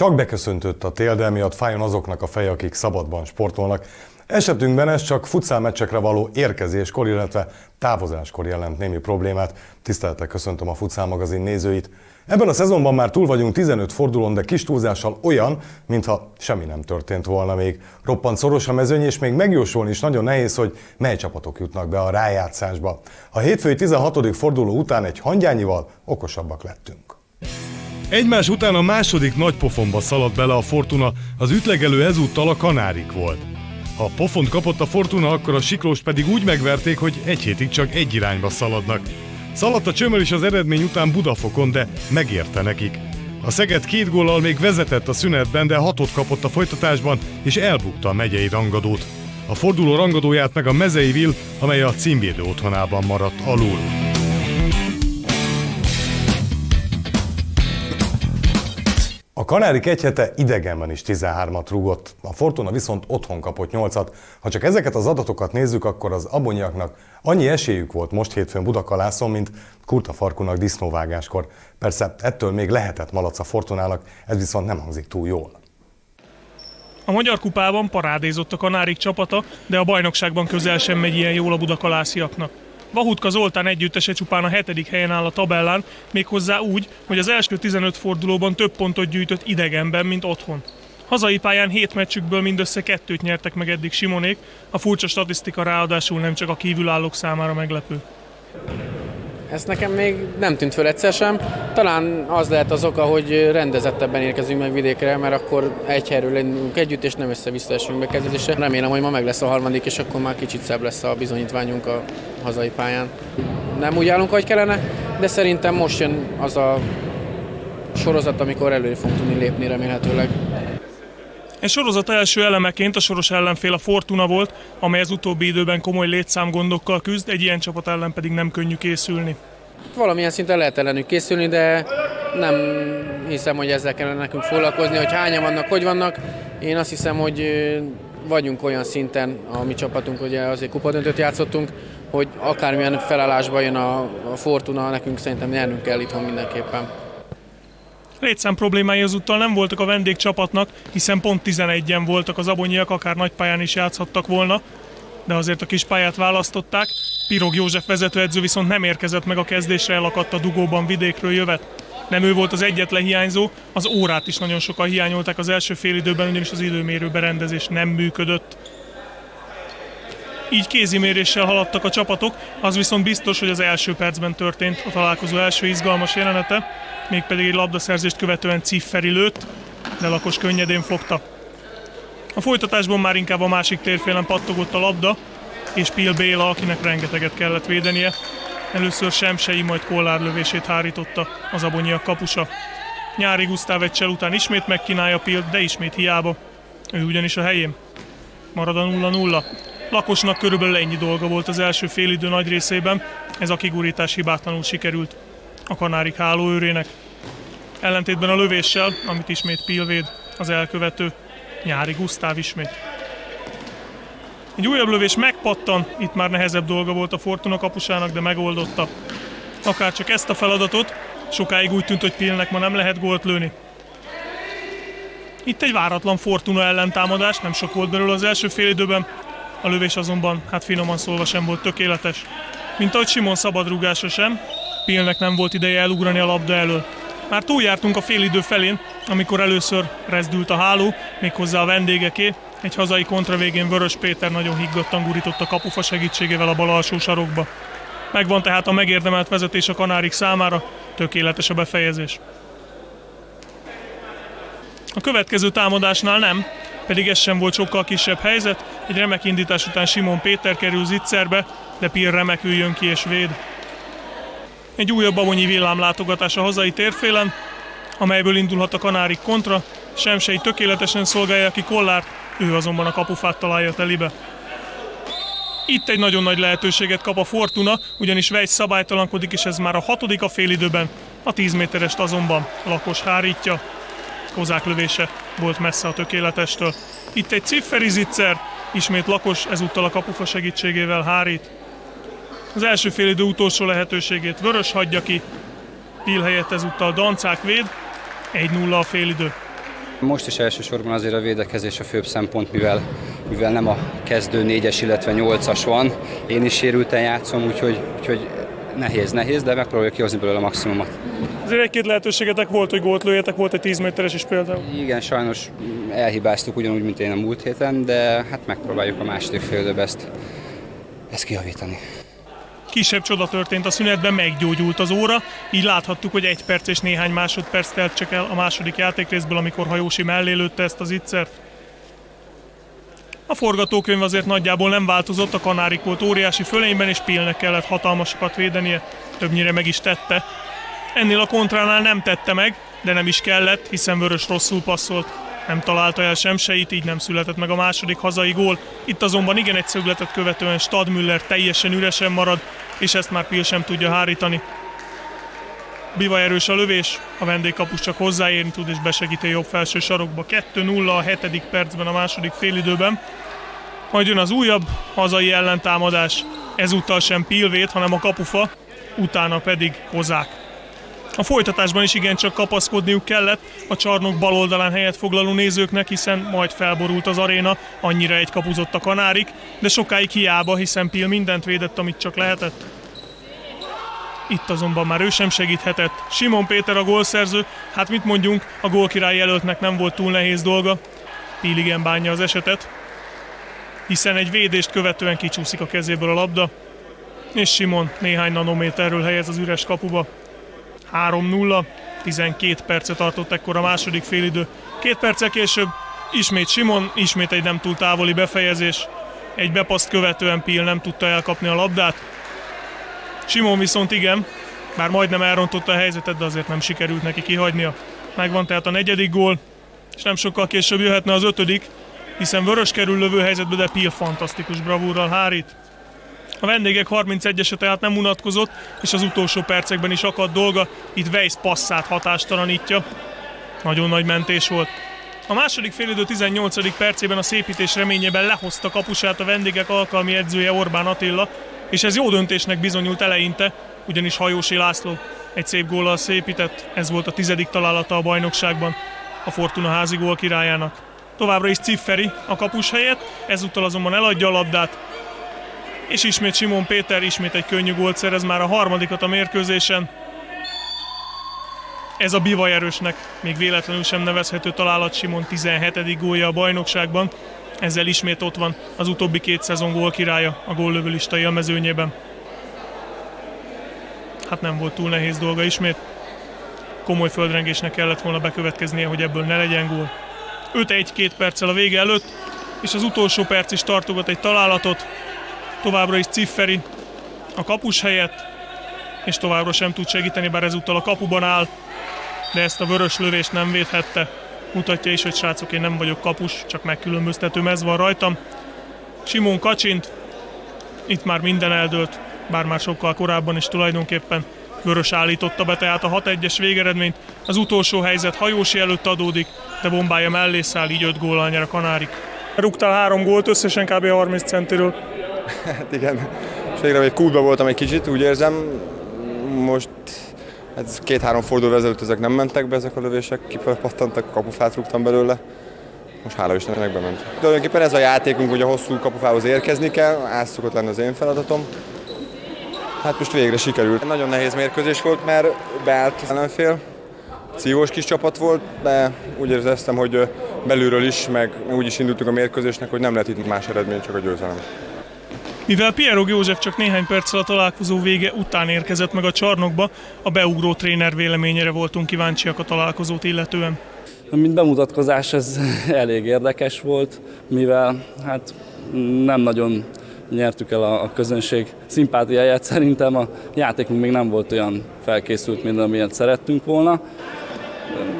Csak beköszöntött a tél, de emiatt fájjon azoknak a feje, akik szabadban sportolnak. Esetünkben ez csak futszálmeccsekre való érkezéskor, illetve távozáskor jelent némi problémát. Tisztelettel köszöntöm a Futszál magazin nézőit. Ebben a szezonban már túl vagyunk 15 fordulón, de kis túlzással olyan, mintha semmi nem történt volna még. Roppant szoros a mezőny, és még megjósolni is nagyon nehéz, hogy mely csapatok jutnak be a rájátszásba. A hétfői 16. forduló után egy hangyányival okosabbak lettünk. Egymás után a második nagy pofonba szaladt bele a Fortuna, az ütlegelő ezúttal a Kanárik volt. Ha pofont kapott a Fortuna, akkor a Siklóst pedig úgy megverték, hogy egy hétig csak egy irányba szaladnak. Szaladt a csömör is az eredmény után Budafokon, de megérte nekik. A Szeged két góllal még vezetett a szünetben, de hatot kapott a folytatásban, és elbukta a megyei rangadót. A forduló rangadóját meg a Mezei Vill, amely a címvédő otthonában maradt alul. Kanárik egy hete idegenben is 13-at rúgott, a Fortuna viszont otthon kapott 8-at. Ha csak ezeket az adatokat nézzük, akkor az abonyiaknak annyi esélyük volt most hétfőn Budakalászon, mint Kurta Farkunak disznóvágáskor. Persze ettől még lehetett malac a Fortunának, ez viszont nem hangzik túl jól. A Magyar Kupában parádézott a Kanárik csapata, de a bajnokságban közel sem megy ilyen jól a budakalásziaknak. Vahutka Zoltán együttese csupán a hetedik helyen áll a tabellán, méghozzá úgy, hogy az első 15 fordulóban több pontot gyűjtött idegenben, mint otthon. Hazai pályán hét meccsükből mindössze kettőt nyertek meg eddig Simonék, a furcsa statisztika ráadásul nem csak a kívülállók számára meglepő. Ez nekem még nem tűnt föl egyszer sem. Talán az lehet az oka, hogy rendezettebben érkezünk meg vidékre, mert akkor egy helyről lennünk együtt, és nem össze-vissza esünk bekezdésre. Remélem, hogy ma meg lesz a harmadik, és akkor már kicsit szebb lesz a bizonyítványunk a hazai pályán. Nem úgy állunk, ahogy kellene, de szerintem most jön az a sorozat, amikor előre fogunk tudni lépni remélhetőleg. Egy sorozat első elemeként a soros ellenfél a Fortuna volt, amely az utóbbi időben komoly létszámgondokkal küzd, egy ilyen csapat ellen pedig nem könnyű készülni. Valamilyen szinten lehet ellenük készülni, de nem hiszem, hogy ezzel kellene nekünk foglalkozni, hogy hányan vannak, hogy vannak. Én azt hiszem, hogy vagyunk olyan szinten, a mi csapatunk, ugye azért kupadöntőt játszottunk, hogy akármilyen felállásba jön a, a Fortuna, nekünk szerintem nyernünk kell itthon mindenképpen. Létszám problémái azúttal nem voltak a vendégcsapatnak, hiszen pont 11-en voltak az abonyiak, akár nagypályán is játszhattak volna, de azért a kis pályát választották. Pirog József vezetőedző viszont nem érkezett meg a kezdésre, elakadt a dugóban vidékről jövet. Nem ő volt az egyetlen hiányzó, az órát is nagyon sokan hiányolták az első fél időben, ugyanis az időmérő berendezés nem működött. Így kéziméréssel haladtak a csapatok, az viszont biztos, hogy az első percben történt a találkozó első izgalmas jelenete, mégpedig egy labdaszerzést követően Cifferi lőtt, de Lakos könnyedén fogta. A folytatásban már inkább a másik térfélen pattogott a labda, és Pil Béla, akinek rengeteget kellett védenie, először Semsei, majd Kollár lövését hárította az abonyiak kapusa. Nyári Gusztáv egy után ismét megkínálja Pilt, de ismét hiába. Ő ugyanis a helyén. Marad a 0-0. Lakosnak körülbelül ennyi dolga volt az első félidő nagy részében, ez a kigurítás hibátlanul sikerült a kanárik hálóőrének. Ellentétben a lövéssel, amit ismét Pilvéd, az elkövető, Nyári Gusztáv ismét. Egy újabb lövés megpattan, itt már nehezebb dolga volt a Fortuna kapusának, de megoldotta. Akár csak ezt a feladatot, sokáig úgy tűnt, hogy Pilnek ma nem lehet gólt lőni. Itt egy váratlan Fortuna ellentámadás, nem sok volt belőle az első fél időben, a lövés azonban, hát finoman szólva sem volt tökéletes. Mint ahogy Simon szabadrúgása sem, Pilnek nem volt ideje elugrani a labda elől. Már túljártunk a félidő felén, amikor először rezdült a háló, méghozzá a vendégeké, egy hazai kontra végén Vörös Péter nagyon higgadtan gurított a kapufa segítségével a bal alsó sarokba. Megvan tehát a megérdemelt vezetés a kanárik számára, tökéletes a befejezés. A következő támadásnál nem, pedig ez sem volt sokkal kisebb helyzet, egy remek indítás után Simon Péter kerül zitzerbe, de Pir remekül jön ki és véd. Egy újabb abonyi villámlátogatás a hazai térfélen, amelyből indulhat a kanárik kontra, Semsei tökéletesen szolgálja ki Kollárt, ő azonban a kapufát találja telibe. Itt egy nagyon nagy lehetőséget kap a Fortuna, ugyanis Vejsz szabálytalankodik, és ez már a hatodik a félidőben, a 10 méterest azonban Lakos hárítja. Kozák lövése volt messze a tökéletestől. Itt egy cifferi ismét Lakos ezúttal a kapufa segítségével hárít. Az első félidő utolsó lehetőségét Vörös hagyja ki, Pil helyett ezúttal Dancák véd, 1-0 a félidő. Most is elsősorban azért a védekezés a főbb szempont, mivel, mivel nem a kezdő négyes, illetve nyolcas van. Én is sérülten játszom, úgyhogy, úgyhogy nehéz, nehéz, de megpróbáljuk kihozni belőle a maximumot. Azért egy-két lehetőségetek volt, hogy gólt lőjetek, volt egy 10 méteres is például. Igen, sajnos elhibáztuk ugyanúgy, mint én a múlt héten, de hát megpróbáljuk a második fél ezt, ezt kiavítani. Kisebb csoda történt a szünetben, meggyógyult az óra, így láthattuk, hogy egy perc és néhány másodperc telt csak el a második játékrészből, amikor Hajósi mellé lőtte ezt az ittszert. A forgatókönyv azért nagyjából nem változott, a kanárik volt óriási fölényben, és Pilnek kellett hatalmasokat védenie, többnyire meg is tette. Ennél a kontránál nem tette meg, de nem is kellett, hiszen Vörös rosszul passzolt. Nem találta el sem seit, így nem született meg a második hazai gól. Itt azonban igen egy szögletet követően Stadmüller teljesen üresen marad, és ezt már Pil sem tudja hárítani. Biva erős a lövés, a vendégkapus csak hozzáérni tud és besegíti jobb felső sarokba. 2-0 a hetedik percben a második félidőben. Majd jön az újabb hazai ellentámadás. Ezúttal sem Pilvét, hanem a kapufa, utána pedig Kozák. A folytatásban is igencsak kapaszkodniuk kellett a csarnok bal oldalán helyet foglaló nézőknek, hiszen majd felborult az aréna, annyira egy kapuzott a kanárik, de sokáig hiába, hiszen Pil mindent védett, amit csak lehetett. Itt azonban már ő sem segíthetett. Simon Péter a gólszerző, hát mit mondjunk, a gólkirály jelöltnek nem volt túl nehéz dolga. Pil igen bánja az esetet, hiszen egy védést követően kicsúszik a kezéből a labda, és Simon néhány nanométerről helyez az üres kapuba. 3-0, 12 percet tartott ekkor a második félidő. Két perccel később ismét Simon, ismét egy nem túl távoli befejezés. Egy bepaszt követően Pil nem tudta elkapni a labdát. Simon viszont igen, már majdnem elrontotta a helyzetet, de azért nem sikerült neki kihagynia. Megvan tehát a negyedik gól, és nem sokkal később jöhetne az ötödik, hiszen vörös kerül lövő helyzetbe, de Pil fantasztikus bravúrral hárít. A vendégek 31-ese tehát nem unatkozott, és az utolsó percekben is akadt dolga, itt Weiss passzát hatástalanítja. Nagyon nagy mentés volt. A második félidő 18. percében a szépítés reményében lehozta kapusát a vendégek alkalmi edzője Orbán Attila, és ez jó döntésnek bizonyult eleinte, ugyanis Hajósi László egy szép góllal szépített, ez volt a tizedik találata a bajnokságban a Fortuna házi gól királyának. Továbbra is Cifferi a kapus helyett, ezúttal azonban eladja a labdát, és ismét Simon Péter ismét egy könnyű gólt szerez már a harmadikat a mérkőzésen. Ez a bivaj erősnek még véletlenül sem nevezhető találat Simon 17. gólja a bajnokságban. Ezzel ismét ott van az utóbbi két szezon gól királya a góllövőlistai a mezőnyében. Hát nem volt túl nehéz dolga ismét. Komoly földrengésnek kellett volna bekövetkeznie, hogy ebből ne legyen gól. 5-1 két perccel a vége előtt, és az utolsó perc is tartogat egy találatot, továbbra is Cifferi a kapus helyett, és továbbra sem tud segíteni, bár ezúttal a kapuban áll, de ezt a vörös lövést nem védhette. Mutatja is, hogy srácok, én nem vagyok kapus, csak megkülönböztető mez van rajtam. Simon kacsint, itt már minden eldőlt, bár már sokkal korábban is tulajdonképpen Vörös állította be tehát a 6-1-es végeredményt. Az utolsó helyzet hajósi előtt adódik, de bombája mellé száll, így 5 góllal nyer a kanárik. Rúgtál három gólt, összesen kb. 30 centiről. Hát igen, és végre egy kútba voltam egy kicsit, úgy érzem. Most hát két-három forduló ezelőtt ezek nem mentek be, ezek a lövések, kipattantak, kapufát rúgtam belőle. Most hála Istennek bement. Tulajdonképpen ez a játékunk, hogy a hosszú kapufához érkezni kell, ez szokott lenni az én feladatom. Hát most végre sikerült. Nagyon nehéz mérkőzés volt, mert beállt az ellenfél. Szívós kis csapat volt, de úgy éreztem, hogy belülről is, meg úgy is indultunk a mérkőzésnek, hogy nem lehet itt más eredmény, csak a győzelem. Mivel Pierre József csak néhány perccel a találkozó vége után érkezett meg a csarnokba, a beugró tréner véleményére voltunk kíváncsiak a találkozót illetően. Mint bemutatkozás ez elég érdekes volt, mivel hát nem nagyon nyertük el a, közönség szimpátiáját. Szerintem a játékunk még nem volt olyan felkészült, mint amilyet szerettünk volna.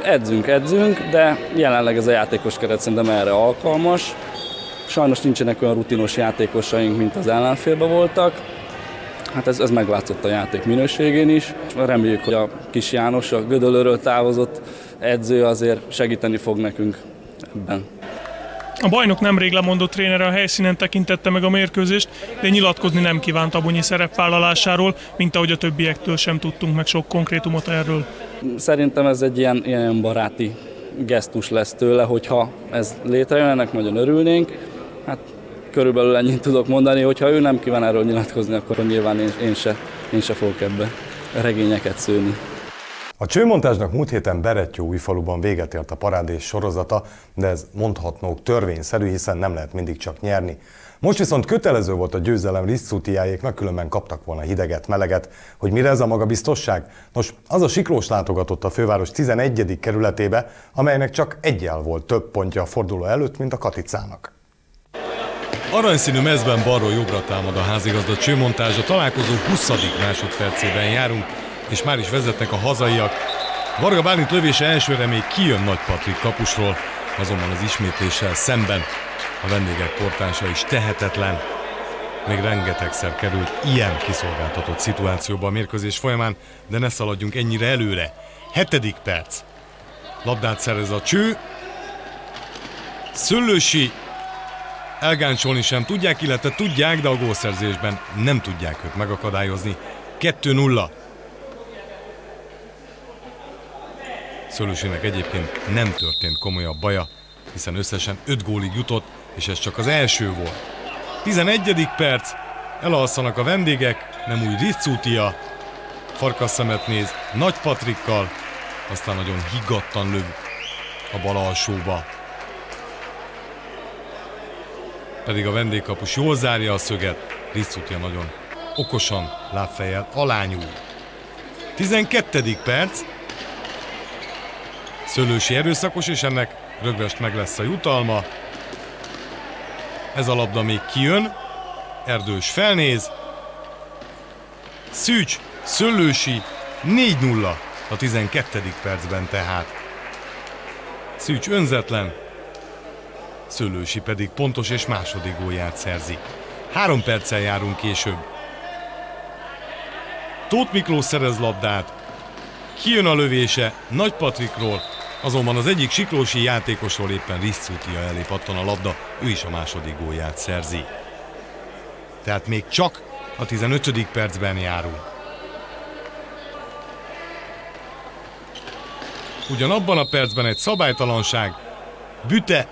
Edzünk, edzünk, de jelenleg ez a játékos keret szerintem erre alkalmas. Sajnos nincsenek olyan rutinos játékosaink, mint az ellenfélben voltak. Hát ez, ez meglátszott a játék minőségén is. Reméljük, hogy a kis János, a Gödölőről távozott edző azért segíteni fog nekünk ebben. A bajnok nemrég lemondott trénere a helyszínen tekintette meg a mérkőzést, de nyilatkozni nem kívánt Abonyi szerepvállalásáról, mint ahogy a többiektől sem tudtunk meg sok konkrétumot erről. Szerintem ez egy ilyen, ilyen baráti gesztus lesz tőle, hogyha ez létrejön, ennek nagyon örülnénk. Hát körülbelül ennyit tudok mondani, hogyha ő nem kíván erről nyilatkozni, akkor nyilván én, én, se, én se fogok ebbe regényeket szőni. A csőmontásnak múlt héten Berettyó véget ért a parádés sorozata, de ez mondhatnók törvényszerű, hiszen nem lehet mindig csak nyerni. Most viszont kötelező volt a győzelem Riszcutiáéknak, különben kaptak volna hideget, meleget. Hogy mire ez a magabiztosság? Nos, az a Siklós látogatott a főváros 11. kerületébe, amelynek csak egyel volt több pontja a forduló előtt, mint a Katicának. Aranyszínű mezben balról jobbra támad a házigazda csőmontázs, a találkozó 20. másodpercében járunk, és már is vezetnek a hazaiak. Varga Bálint lövése elsőre még kijön Nagy Patrik kapusról, azonban az ismétléssel szemben a vendégek portánsa is tehetetlen. Még rengetegszer került ilyen kiszolgáltatott szituációba a mérkőzés folyamán, de ne szaladjunk ennyire előre. Hetedik perc. Labdát szerez a cső. Szöllősi elgáncsolni sem tudják, illetve tudják, de a gólszerzésben nem tudják őt megakadályozni. 2-0. Szöllősinek egyébként nem történt komolyabb baja, hiszen összesen 5 gólig jutott, és ez csak az első volt. 11. perc, elalszanak a vendégek, nem úgy Rizzutia, farkasszemet néz Nagy Patrikkal, aztán nagyon higgadtan löv a bal alsóba. Pedig a vendégkapus jól zárja a szöget, Rizzutia nagyon okosan lábfejjel alányul. 12. perc, Szőlősi erőszakos, és ennek rögvest meg lesz a jutalma. Ez a labda még kijön. Erdős felnéz. Szűcs, Szőlősi 4-0 a 12. percben tehát. Szűcs önzetlen, Szőlősi pedig pontos és második gólját szerzi. Három perccel járunk később. Tóth Miklós szerez labdát, kijön a lövése Nagy Patrikról, Azonban az egyik siklósi játékosról éppen Riszcutia elé pattan a labda, ő is a második gólját szerzi. Tehát még csak a 15. percben járunk. Ugyanabban a percben egy szabálytalanság, Büte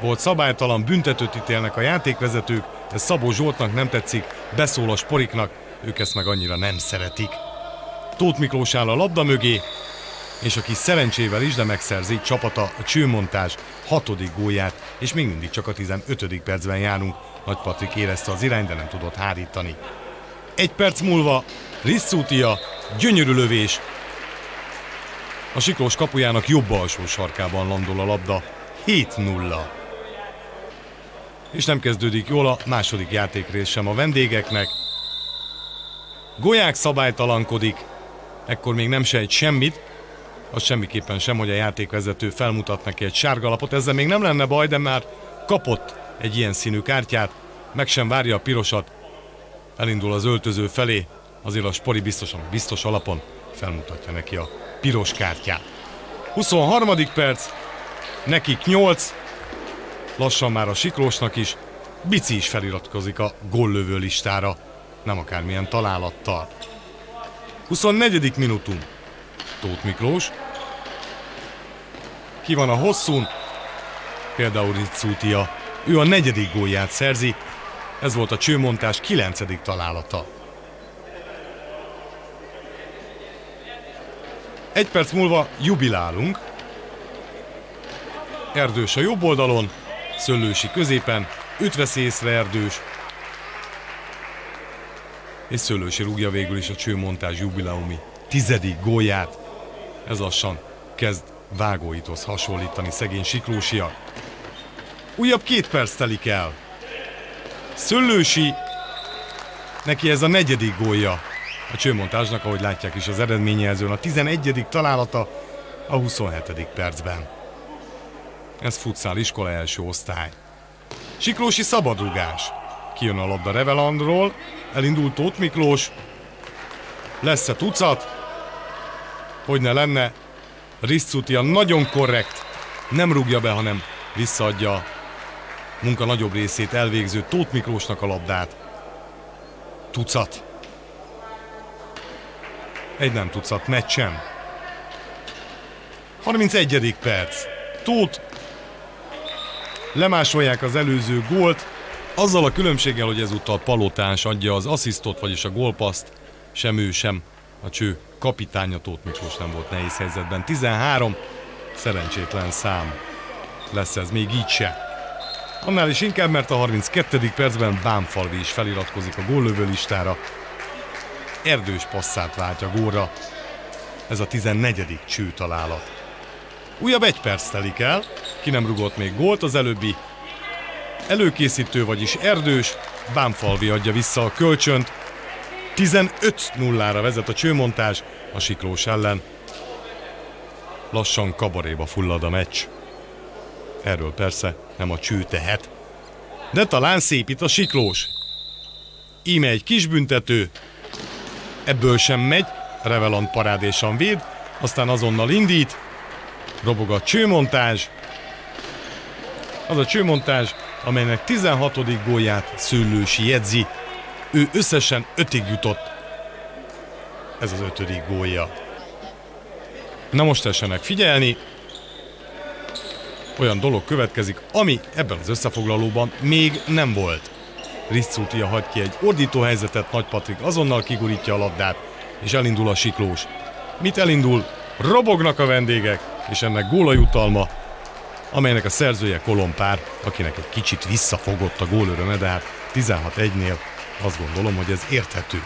volt szabálytalan, büntetőt ítélnek a játékvezetők, ez Szabó Zsoltnak nem tetszik, beszól a sporiknak, ők ezt meg annyira nem szeretik. Tóth Miklós áll a labda mögé, és aki szerencsével is, de megszerzi csapata a csőmontás hatodik gólját, és még mindig csak a 15. percben járunk. Nagy Patrik érezte az irány, de nem tudott hárítani. Egy perc múlva Risszútia, gyönyörű lövés. A siklós kapujának jobb alsó sarkában landol a labda. 7-0. És nem kezdődik jól a második játékrész sem a vendégeknek. Golyák szabálytalankodik, ekkor még nem sejt semmit, az semmiképpen sem, hogy a játékvezető felmutat neki egy sárga lapot. Ezzel még nem lenne baj, de már kapott egy ilyen színű kártyát, meg sem várja a pirosat, elindul az öltöző felé, azért a spori biztosan, biztos alapon felmutatja neki a piros kártyát. 23. perc, nekik 8, lassan már a Siklósnak is, Bici is feliratkozik a góllövő listára, nem akármilyen találattal. 24. minutum, Tóth Miklós. Ki van a hosszún? Például Ritszútia. Ő a negyedik gólját szerzi. Ez volt a csőmontás kilencedik találata. Egy perc múlva jubilálunk. Erdős a jobb oldalon, Szöllősi középen, őt veszi észre Erdős, és Szöllősi rúgja végül is a csőmontás jubileumi tizedik gólját. Ez lassan kezd vágóithoz hasonlítani szegény Siklósia. Újabb két perc telik el. Szöllősi, neki ez a negyedik gólja a csőmontásnak, ahogy látják is az eredményjelzőn, a 11. találata a 27. percben. Ez futszál iskola első osztály. Siklósi szabadrugás. Kijön a labda Revelandról, elindult Tóth Miklós, lesz-e tucat, hogy ne lenne. Riszcutia nagyon korrekt, nem rúgja be, hanem visszaadja munka nagyobb részét elvégző Tóth Miklósnak a labdát. Tucat. Egy nem tucat, meccsem. 31. perc. Tóth. Lemásolják az előző gólt, azzal a különbséggel, hogy ezúttal Palotás adja az asszisztot, vagyis a gólpaszt, sem ő, sem a cső kapitánya Tóth Miklós nem volt nehéz helyzetben. 13, szerencsétlen szám lesz ez még így se. Annál is inkább, mert a 32. percben Bámfalvi is feliratkozik a góllövő listára. Erdős passzát váltja góra. Ez a 14. cső találat. Újabb egy perc telik el, ki nem rugott még gólt, az előbbi előkészítő, vagyis Erdős, Bámfalvi adja vissza a kölcsönt. 15-0-ra vezet a csőmontás a Siklós ellen. Lassan kabaréba fullad a meccs. Erről persze nem a cső tehet. De talán szépít a siklós. Íme egy kis büntető. Ebből sem megy, Revelant parádésan véd, aztán azonnal indít, robog a csőmontázs. Az a csőmontázs, amelynek 16. gólját Szőlősi jegyzi. Ő összesen ötig jutott. Ez az ötödik gólja. Na most tessenek figyelni, olyan dolog következik, ami ebben az összefoglalóban még nem volt. Riszcútia hagy ki egy ordító helyzetet, Nagy Patrik azonnal kigurítja a labdát, és elindul a siklós. Mit elindul? Robognak a vendégek, és ennek góla jutalma, amelynek a szerzője Kolompár, akinek egy kicsit visszafogott a gólöröme, de hát 16-1-nél azt gondolom, hogy ez érthető.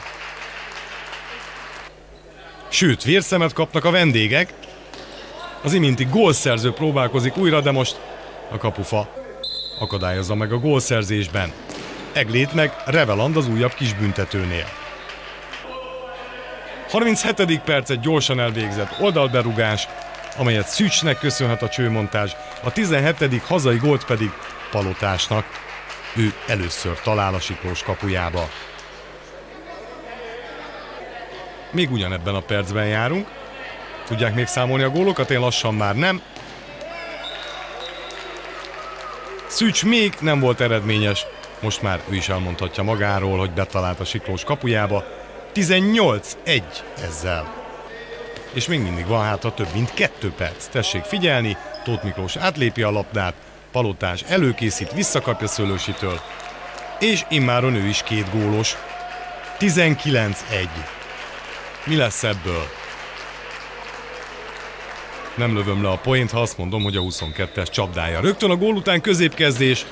Sőt, vérszemet kapnak a vendégek, az iminti gólszerző próbálkozik újra, de most a kapufa akadályozza meg a gólszerzésben. Eglét meg Reveland az újabb kis büntetőnél. 37. percet gyorsan elvégzett oldalberugás, amelyet Szücsnek köszönhet a csőmontás, a 17. hazai gólt pedig Palotásnak. Ő először talál a Siklós kapujába. Még ugyanebben a percben járunk, Tudják még számolni a gólokat? Én lassan már nem. Szűcs még nem volt eredményes. Most már ő is elmondhatja magáról, hogy betalált a Siklós kapujába. 18-1 ezzel. És még mindig van hát a több mint kettő perc. Tessék figyelni, Tóth Miklós átlépi a labdát, Palotás előkészít, visszakapja Szőlősitől. És immáron ő is két gólos. 19-1. Mi lesz ebből? Nem lövöm le a poént, ha azt mondom, hogy a 22-es csapdája. Rögtön a gól után középkezdés.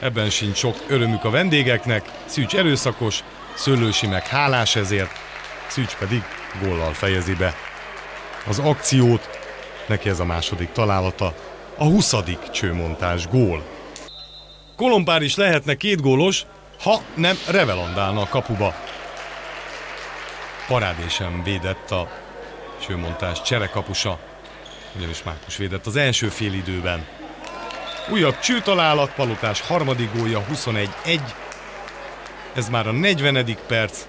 Ebben sincs sok örömük a vendégeknek. Szűcs erőszakos, Szőlősi meg hálás ezért. Szűcs pedig góllal fejezi be. Az akciót, neki ez a második találata, a 20. csőmontás gól. Kolompár is lehetne két gólos, ha nem revelandálna a kapuba. Parádésen védett a csőmontás cserekapusa ugyanis Márkus védett az első fél időben. Újabb csőtalálat, Palotás harmadik gólja 21-1. Ez már a 40. perc.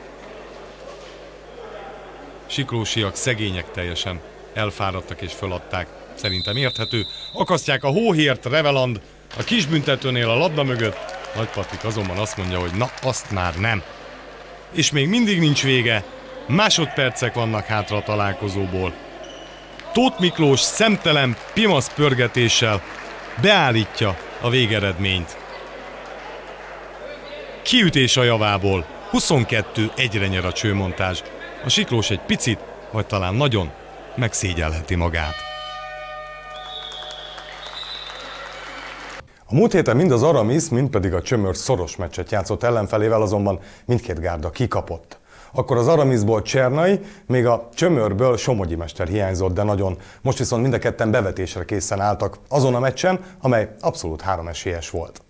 Siklósiak szegények teljesen elfáradtak és föladták. Szerintem érthető. Akasztják a hóhért Reveland a kisbüntetőnél a labda mögött. Nagy Patrik azonban azt mondja, hogy na, azt már nem. És még mindig nincs vége. Másodpercek vannak hátra a találkozóból. Tóth Miklós szemtelen pimasz pörgetéssel beállítja a végeredményt. Kiütés a javából, 22 egyre nyer a csőmontás. A Siklós egy picit, vagy talán nagyon megszégyelheti magát. A múlt héten mind az Aramis, mind pedig a Csömör szoros meccset játszott ellenfelével, azonban mindkét gárda kikapott. Akkor az Aramisból Csernai, még a Csömörből Somogyi Mester hiányzott, de nagyon. Most viszont mind a ketten bevetésre készen álltak azon a meccsen, amely abszolút három esélyes volt.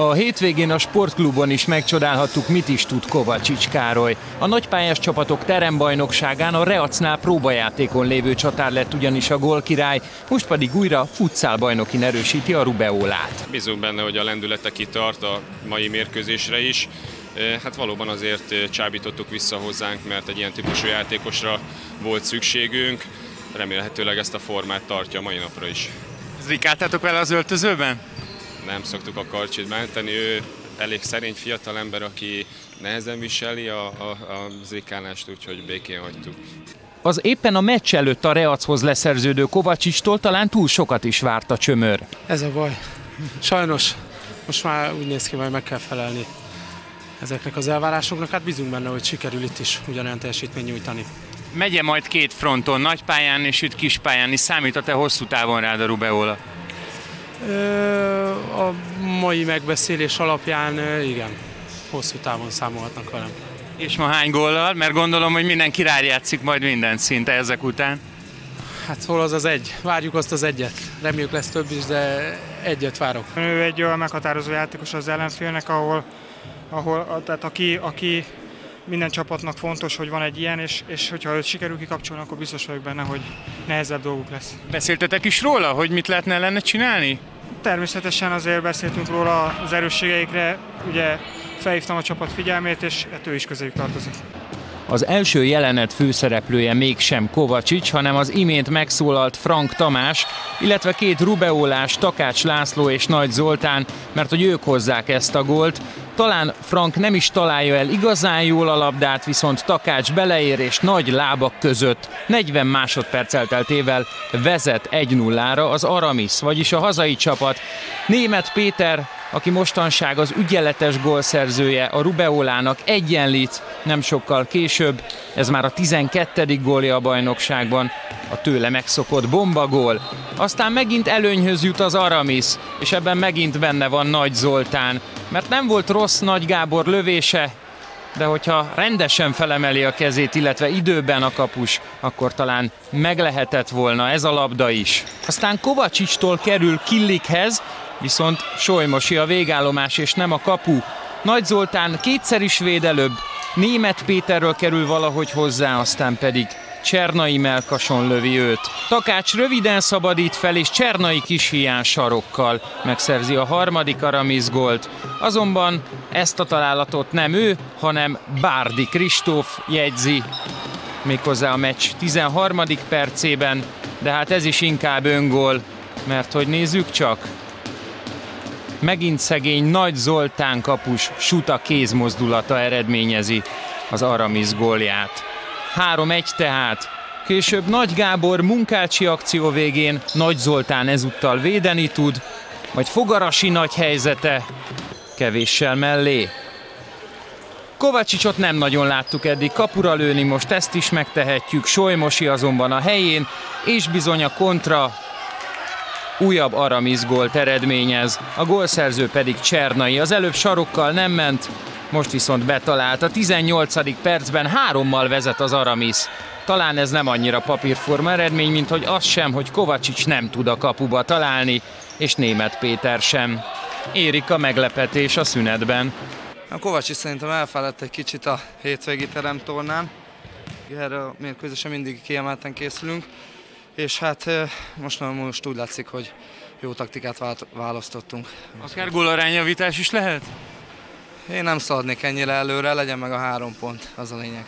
A hétvégén a sportklubon is megcsodálhattuk, mit is tud Kovacsics Károly. A nagypályás csapatok terembajnokságán a Reacnál próbajátékon lévő csatár lett ugyanis a gólkirály, most pedig újra futszálbajnokin erősíti a Rubeolát. Bízunk benne, hogy a lendülete kitart a mai mérkőzésre is. Hát valóban azért csábítottuk vissza hozzánk, mert egy ilyen típusú játékosra volt szükségünk. Remélhetőleg ezt a formát tartja a mai napra is. Zrikáltátok vele az öltözőben? Nem szoktuk a karcsit menteni, ő elég szerény fiatal ember, aki nehezen viseli a, a, a zrikálást, úgyhogy békén hagytuk. Az éppen a meccs előtt a Reachoz leszerződő Kovacsistól talán túl sokat is várt a csömör. Ez a baj. Sajnos most már úgy néz ki, hogy meg kell felelni ezeknek az elvárásoknak. Hát bízunk benne, hogy sikerül itt is ugyanolyan teljesítmény nyújtani. Megye majd két fronton, nagypályán és itt kispályán is. Számított-e hosszú távon rád a Rubeola? A mai megbeszélés alapján igen, hosszú távon számolhatnak velem. És ma hány góllal? Mert gondolom, hogy mindenki rájátszik majd mindent szinte ezek után. Hát hol az az egy? Várjuk azt az egyet. Reméljük lesz több is, de egyet várok. Ő egy olyan meghatározó játékos az ellenfélnek, ahol, ahol tehát aki, aki minden csapatnak fontos, hogy van egy ilyen, és, és hogyha őt sikerül kikapcsolni, akkor biztos vagyok benne, hogy nehezebb dolguk lesz. Beszéltetek is róla, hogy mit lehetne ellene csinálni? Természetesen azért beszéltünk róla az erősségeikre, ugye felhívtam a csapat figyelmét, és ettől is közéjük tartozik. Az első jelenet főszereplője mégsem Kovacsics, hanem az imént megszólalt Frank Tamás, illetve két rubeolás Takács László és Nagy Zoltán, mert hogy ők hozzák ezt a gólt. Talán Frank nem is találja el igazán jól a labdát, viszont Takács beleér és nagy lábak között 40 másodperc elteltével vezet 1-0-ra az Aramis, vagyis a hazai csapat. Német Péter aki mostanság az ügyeletes gólszerzője a Rubeolának egyenlít nem sokkal később. Ez már a 12. gólja a bajnokságban, a tőle megszokott bombagól. Aztán megint előnyhöz jut az Aramis, és ebben megint benne van Nagy Zoltán, mert nem volt rossz Nagy Gábor lövése, de hogyha rendesen felemeli a kezét, illetve időben a kapus, akkor talán meg lehetett volna ez a labda is. Aztán Kovacsicstól kerül Killikhez, viszont Solymosi a végállomás és nem a kapu. Nagy Zoltán kétszer is véd Német Péterről kerül valahogy hozzá, aztán pedig Csernai melkason lövi őt. Takács röviden szabadít fel, és Csernai kis hián sarokkal megszerzi a harmadik Aramis gólt. Azonban ezt a találatot nem ő, hanem Bárdi Kristóf jegyzi méghozzá a meccs 13. percében, de hát ez is inkább öngól, mert hogy nézzük csak, Megint szegény Nagy Zoltán kapus suta kézmozdulata eredményezi az Aramis gólját. 3-1 tehát. Később Nagy Gábor munkácsi akció végén Nagy Zoltán ezúttal védeni tud, majd Fogarasi nagy helyzete kevéssel mellé. Kovacsicsot nem nagyon láttuk eddig kapura lőni, most ezt is megtehetjük, Solymosi azonban a helyén, és bizony a kontra újabb Aramis gólt eredményez, a gólszerző pedig Csernai. Az előbb sarokkal nem ment, most viszont betalált. A 18. percben hárommal vezet az Aramis. Talán ez nem annyira papírforma eredmény, mint hogy az sem, hogy Kovacsics nem tud a kapuba találni, és német Péter sem. Érik a meglepetés a szünetben. A Kovacsics szerintem elfeledett egy kicsit a hétvégi teremtornán. Erre a mérkőzésre mindig kiemelten készülünk és hát most, most úgy látszik, hogy jó taktikát választottunk. Akár gólarányjavítás is lehet? Én nem szaladnék ennyire előre, legyen meg a három pont, az a lényeg.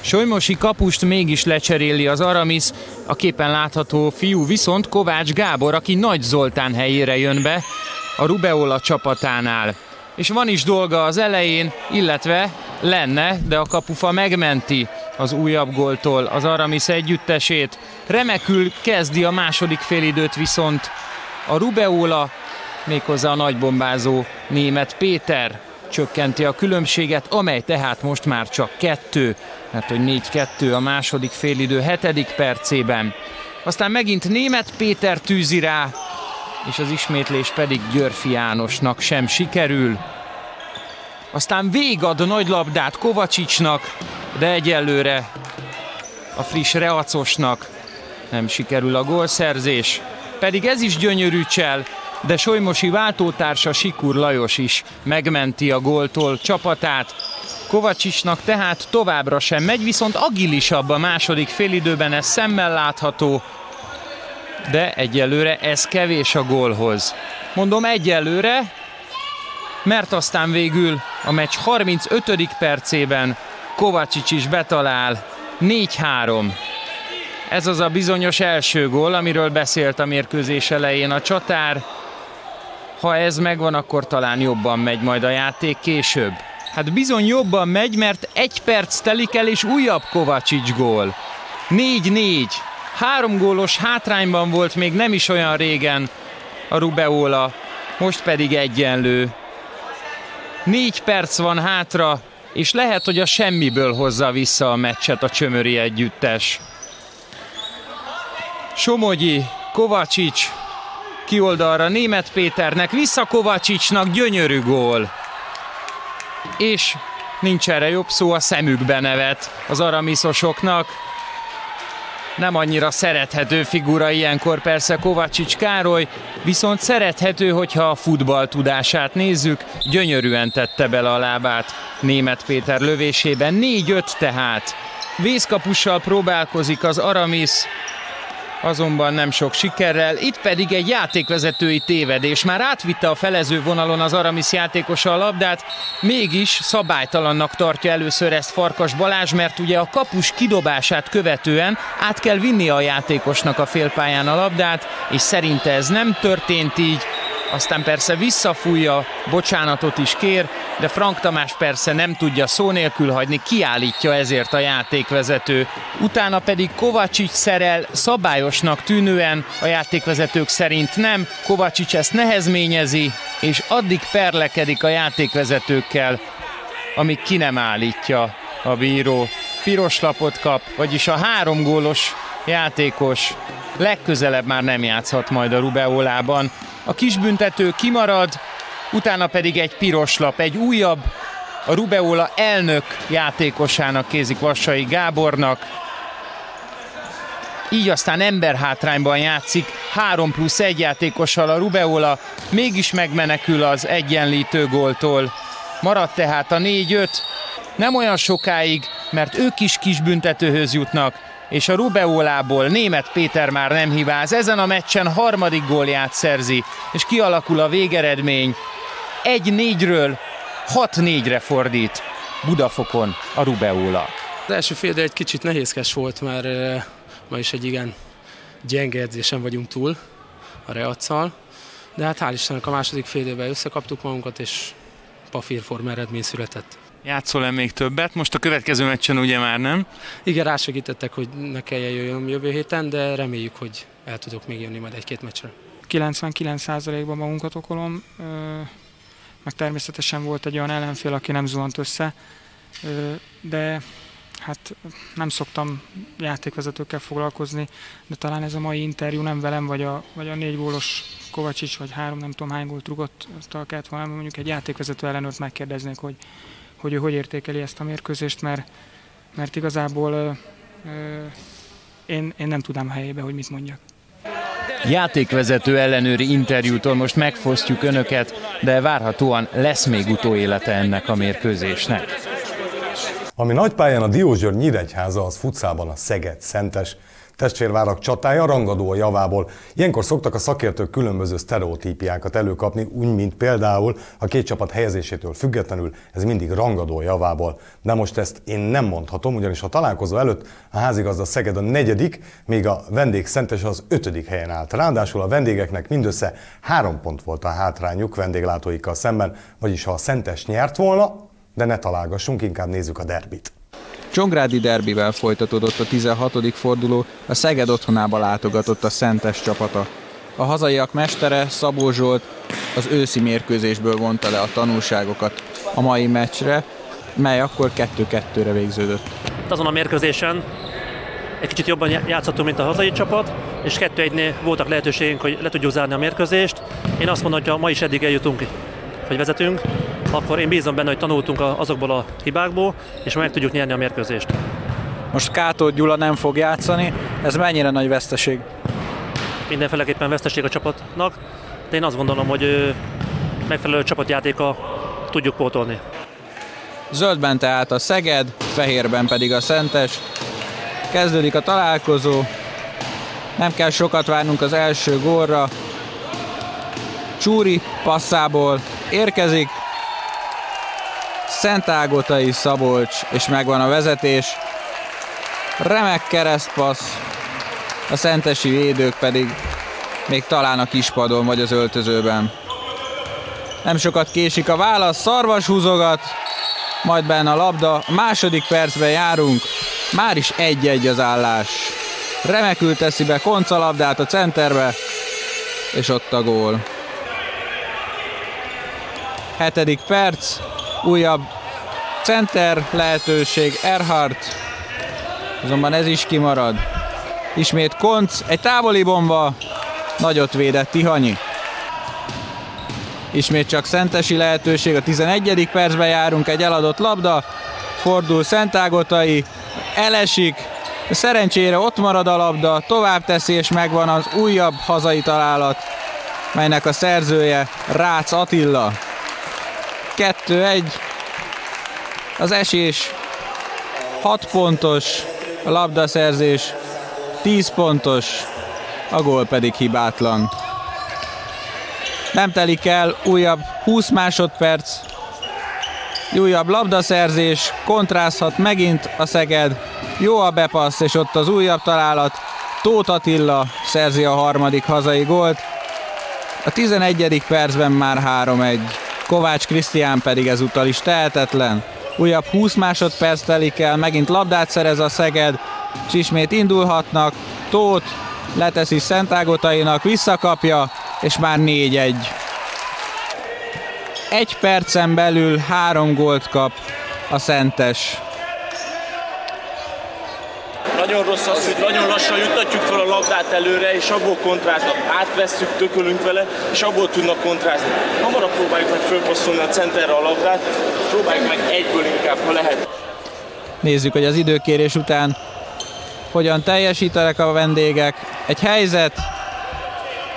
Solymosi kapust mégis lecseréli az Aramis, a képen látható fiú viszont Kovács Gábor, aki Nagy Zoltán helyére jön be a Rubeola csapatánál. És van is dolga az elején, illetve lenne, de a kapufa megmenti az újabb góltól az Aramis együttesét. Remekül kezdi a második félidőt viszont a Rubeola, méghozzá a nagybombázó német Péter csökkenti a különbséget, amely tehát most már csak kettő, mert hogy 4-2 a második félidő hetedik percében. Aztán megint német Péter tűzi rá, és az ismétlés pedig Györfi Jánosnak sem sikerül. Aztán végad nagy labdát Kovacsicsnak, de egyelőre a friss Reacosnak nem sikerül a gólszerzés. Pedig ez is gyönyörű csel, de Solymosi váltótársa Sikur Lajos is megmenti a góltól csapatát. Kovacsisnak tehát továbbra sem megy, viszont agilisabb a második félidőben, ez szemmel látható, de egyelőre ez kevés a gólhoz. Mondom egyelőre, mert aztán végül a meccs 35. percében Kovácsics is betalál 4-3. Ez az a bizonyos első gól, amiről beszélt a mérkőzés elején a csatár. Ha ez megvan, akkor talán jobban megy majd a játék később. Hát bizony jobban megy, mert egy perc telik el, és újabb Kovácsics gól. 4-4. Három gólos hátrányban volt még nem is olyan régen a Rubeola, most pedig egyenlő. Négy perc van hátra, és lehet, hogy a semmiből hozza vissza a meccset a csömöri együttes. Somogyi, Kovacsics, kioldalra Német Péternek, vissza Kovacsicsnak, gyönyörű gól. És nincs erre jobb szó, a szemükbe nevet az aramiszosoknak. Nem annyira szerethető figura ilyenkor persze Kovacsics Károly, viszont szerethető, hogyha a futball tudását nézzük, gyönyörűen tette bele a lábát Német Péter lövésében, 4-5 tehát. Vészkapussal próbálkozik az Aramis, azonban nem sok sikerrel. Itt pedig egy játékvezetői tévedés. Már átvitte a felező vonalon az Aramis játékosa a labdát, mégis szabálytalannak tartja először ezt Farkas Balázs, mert ugye a kapus kidobását követően át kell vinni a játékosnak a félpályán a labdát, és szerinte ez nem történt így, aztán persze visszafújja, bocsánatot is kér, de Frank Tamás persze nem tudja szó nélkül hagyni, kiállítja ezért a játékvezető. Utána pedig Kovacsics szerel szabályosnak tűnően, a játékvezetők szerint nem, Kovacsics ezt nehezményezi, és addig perlekedik a játékvezetőkkel, amíg ki nem állítja a bíró. Piros lapot kap, vagyis a három gólos játékos legközelebb már nem játszhat majd a Rubeolában. A kisbüntető kimarad, utána pedig egy piros lap, egy újabb, a Rubeola elnök játékosának kézik Vassai Gábornak. Így aztán emberhátrányban játszik, 3 plusz 1 játékossal a Rubeola, mégis megmenekül az egyenlítő góltól. Maradt tehát a 4-5, nem olyan sokáig, mert ők is kis büntetőhöz jutnak, és a Rubeolából német Péter már nem hibáz. Ezen a meccsen harmadik gólját szerzi, és kialakul a végeredmény. Egy négyről hat négyre fordít Budafokon a Rubeola. Az első fél egy kicsit nehézkes volt, mert ma is egy igen gyenge edzésen vagyunk túl a Reacsal, de hát hál' Istennek a második fél összekaptuk magunkat, és papírform eredmény született. Játszol-e még többet? Most a következő meccsen ugye már nem? Igen, rásegítettek, hogy ne kelljen jöjjön jövő héten, de reméljük, hogy el tudok még jönni majd egy-két meccsre. 99%-ban magunkat okolom, meg természetesen volt egy olyan ellenfél, aki nem zuhant össze, de hát nem szoktam játékvezetőkkel foglalkozni, de talán ez a mai interjú nem velem, vagy a, vagy a négy gólos Kovacsics, vagy három nem tudom hány gólt rugott, azt kellett volna mondjuk egy játékvezető ellenőrt megkérdeznék, hogy hogy ő hogy értékeli ezt a mérkőzést, mert, mert igazából ö, ö, én, én nem tudom helyébe, hogy mit mondjak. Játékvezető ellenőri interjútól most megfosztjuk önöket, de várhatóan lesz még utóélete ennek a mérkőzésnek. Ami nagypályán a Diózsőr Nyíregyháza, az futszában a Szeged Szentes testvérvárak csatája rangadó a javából. Ilyenkor szoktak a szakértők különböző sztereotípiákat előkapni, úgy, mint például a két csapat helyezésétől függetlenül, ez mindig rangadó a javából. De most ezt én nem mondhatom, ugyanis a találkozó előtt a házigazda Szeged a negyedik, míg a vendég Szentes az ötödik helyen állt. Ráadásul a vendégeknek mindössze három pont volt a hátrányuk vendéglátóikkal szemben, vagyis ha a Szentes nyert volna, de ne találgassunk, inkább nézzük a derbit. Csongrádi derbivel folytatódott a 16. forduló, a Szeged otthonába látogatott a Szentes csapata. A hazaiak mestere, Szabó Zsolt az őszi mérkőzésből vonta le a tanulságokat a mai meccsre, mely akkor 2-2-re végződött. Azon a mérkőzésen egy kicsit jobban játszottunk, mint a hazai csapat, és 2-1-nél voltak lehetőségünk, hogy le tudjuk zárni a mérkőzést. Én azt mondom, hogy ha ma is eddig eljutunk, hogy vezetünk, akkor én bízom benne, hogy tanultunk azokból a hibákból, és meg tudjuk nyerni a mérkőzést. Most Kátó Gyula nem fog játszani, ez mennyire nagy veszteség? Mindenféleképpen veszteség a csapatnak, de én azt gondolom, hogy megfelelő csapatjátéka tudjuk pótolni. Zöldben tehát a Szeged, fehérben pedig a Szentes. Kezdődik a találkozó, nem kell sokat várnunk az első gólra. Csúri passzából érkezik, Szentágotai Szabolcs, és megvan a vezetés. Remek keresztpassz, a szentesi védők pedig még talán a kispadon vagy az öltözőben. Nem sokat késik a válasz, szarvas húzogat, majd benne a labda, második percben járunk, Már is egy-egy az állás. Remekül teszi be Konca labdát a centerbe, és ott a gól. Hetedik perc, újabb center lehetőség, Erhardt, azonban ez is kimarad. Ismét Konc, egy távoli bomba, nagyot védett Tihanyi. Ismét csak szentesi lehetőség, a 11. percben járunk, egy eladott labda, fordul Szentágotai, elesik, szerencsére ott marad a labda, tovább teszi és megvan az újabb hazai találat, melynek a szerzője Rácz Attila. 2-1, az esés 6 pontos, a labdaszerzés 10 pontos, a gól pedig hibátlan. Nem telik el újabb 20 másodperc, újabb labdaszerzés, kontrázhat megint a Szeged, jó a bepassz, és ott az újabb találat, Tóth Attila szerzi a harmadik hazai gólt, a 11. percben már 3-1, Kovács Krisztián pedig ezúttal is tehetetlen. Újabb 20 másodperc telik el, megint labdát szerez a Szeged, és ismét indulhatnak, Tóth leteszi Szentágotainak, visszakapja, és már 4-1. Egy percen belül három gólt kap a Szentes. Nagyon rossz az, hogy nagyon lassan juttatjuk fel a labdát előre, és abból kontráznak. Átvesszük, tökölünk vele, és abból tudnak kontrázni. Hamarabb próbáljuk meg fölpasszolni a centerre a labdát, próbáljuk meg egyből inkább, ha lehet. Nézzük, hogy az időkérés után hogyan teljesítenek a vendégek. Egy helyzet,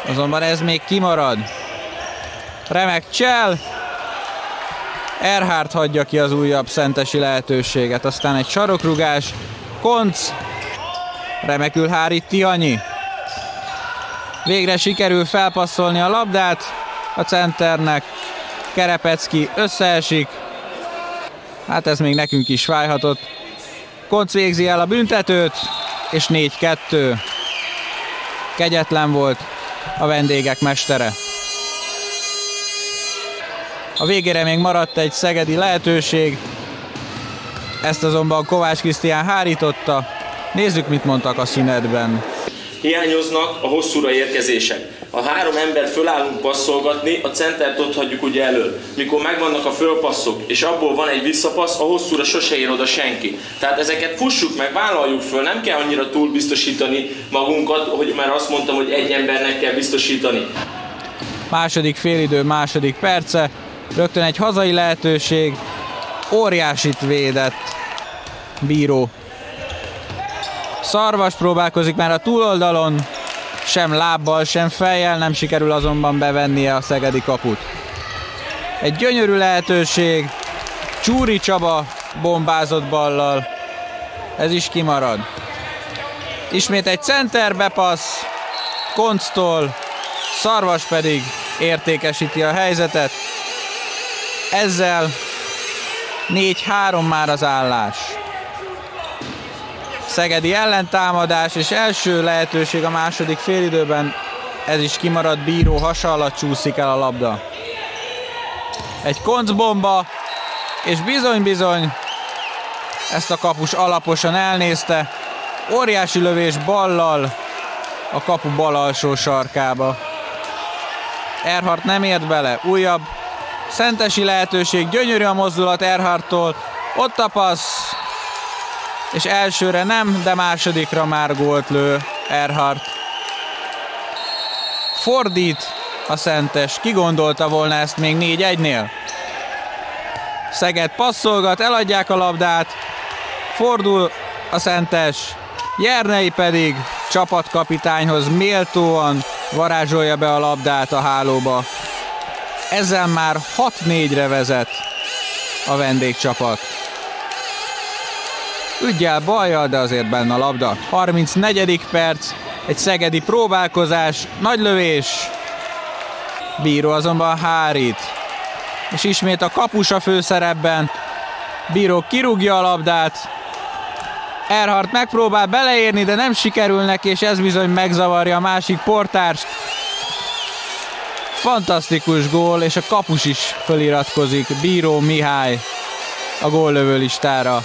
azonban ez még kimarad. Remek csel, Erhárt hagyja ki az újabb szentesi lehetőséget, aztán egy sarokrugás, Konc, remekül hárít Tianyi. Végre sikerül felpasszolni a labdát a centernek, Kerepecki összeesik, hát ez még nekünk is fájhatott. Konc végzi el a büntetőt, és 4-2. Kegyetlen volt a vendégek mestere. A végére még maradt egy szegedi lehetőség, ezt azonban Kovács Krisztián hárította. Nézzük, mit mondtak a szünetben. Hiányoznak a hosszúra érkezések. A három ember fölállunk passzolgatni, a centert ott hagyjuk ugye elő. Mikor megvannak a fölpasszok, és abból van egy visszapassz, a hosszúra sose ér oda senki. Tehát ezeket fussuk meg, vállaljuk föl, nem kell annyira túl biztosítani magunkat, hogy már azt mondtam, hogy egy embernek kell biztosítani. Második félidő, második perce, rögtön egy hazai lehetőség, óriásit védett bíró. Szarvas próbálkozik már a túloldalon, sem lábbal, sem fejjel nem sikerül azonban bevennie a szegedi kaput. Egy gyönyörű lehetőség, Csúri Csaba bombázott ballal, ez is kimarad. Ismét egy center bepassz, Konctól, Szarvas pedig értékesíti a helyzetet. Ezzel 4-3 már az állás. Szegedi ellentámadás és első lehetőség a második félidőben. Ez is kimarad, bíró hasa alatt csúszik el a labda. Egy koncbomba, és bizony-bizony ezt a kapus alaposan elnézte. Óriási lövés ballal a kapu bal alsó sarkába. Erhard nem ért bele, újabb Szentesi lehetőség, gyönyörű a mozdulat Erhardtól, ott a passz, és elsőre nem, de másodikra már gólt lő Erhardt. Fordít a Szentes, ki gondolta volna ezt még 4-1-nél? Szeged passzolgat, eladják a labdát, fordul a Szentes, Jernei pedig csapatkapitányhoz méltóan varázsolja be a labdát a hálóba. Ezzel már 6-4-re vezet a vendégcsapat. Ügyel bajjal, de azért benne a labda. 34. perc, egy szegedi próbálkozás, nagy lövés. Bíró azonban hárít. És ismét a kapus a főszerepben. Bíró kirúgja a labdát. Erhardt megpróbál beleérni, de nem sikerül neki, és ez bizony megzavarja a másik portárst. Fantasztikus gól, és a kapus is föliratkozik. Bíró Mihály a góllövő listára.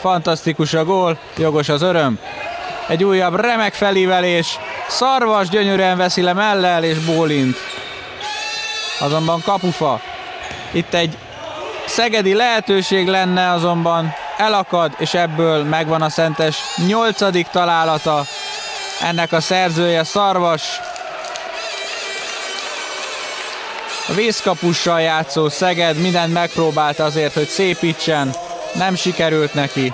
Fantasztikus a gól, jogos az öröm. Egy újabb remek felívelés. Szarvas gyönyörűen veszi le mellel és bólint. Azonban kapufa. Itt egy szegedi lehetőség lenne azonban elakad, és ebből megvan a Szentes nyolcadik találata. Ennek a szerzője Szarvas. A vízkapussal játszó Szeged mindent megpróbált azért, hogy szépítsen. Nem sikerült neki.